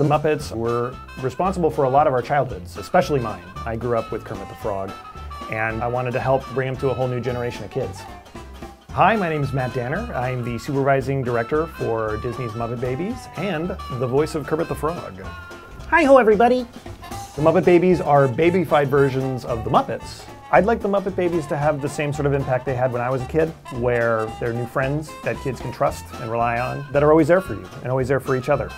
The Muppets were responsible for a lot of our childhoods, especially mine. I grew up with Kermit the Frog, and I wanted to help bring him to a whole new generation of kids. Hi, my name is Matt Danner. I'm the supervising director for Disney's Muppet Babies and the voice of Kermit the Frog. Hi ho, everybody. The Muppet Babies are babyfied versions of the Muppets. I'd like the Muppet Babies to have the same sort of impact they had when I was a kid, where they're new friends that kids can trust and rely on, that are always there for you and always there for each other.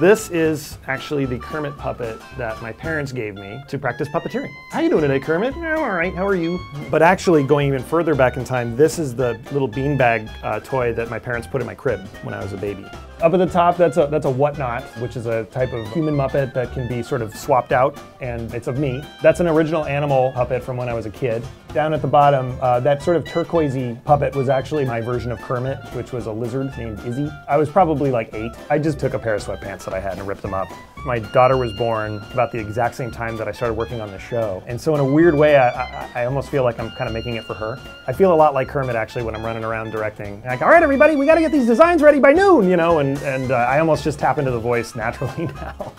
This is actually the Kermit puppet that my parents gave me to practice puppeteering. How you doing today, Kermit? I'm all right, how are you? But actually, going even further back in time, this is the little beanbag uh, toy that my parents put in my crib when I was a baby. Up at the top, that's a, that's a Whatnot, which is a type of human Muppet that can be sort of swapped out, and it's of me. That's an original animal puppet from when I was a kid. Down at the bottom, uh, that sort of turquoisey puppet was actually my version of Kermit, which was a lizard named Izzy. I was probably like eight. I just took a pair of sweatpants that I had and ripped them up. My daughter was born about the exact same time that I started working on the show. And so in a weird way, I, I, I almost feel like I'm kind of making it for her. I feel a lot like Kermit actually when I'm running around directing. Like, all right, everybody, we got to get these designs ready by noon, you know, and, and uh, I almost just tap into the voice naturally now.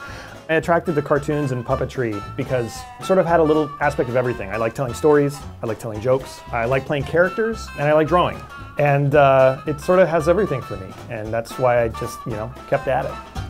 I attracted to cartoons and puppetry because it sort of had a little aspect of everything. I like telling stories, I like telling jokes, I like playing characters, and I like drawing. And uh, it sort of has everything for me. And that's why I just, you know, kept at it.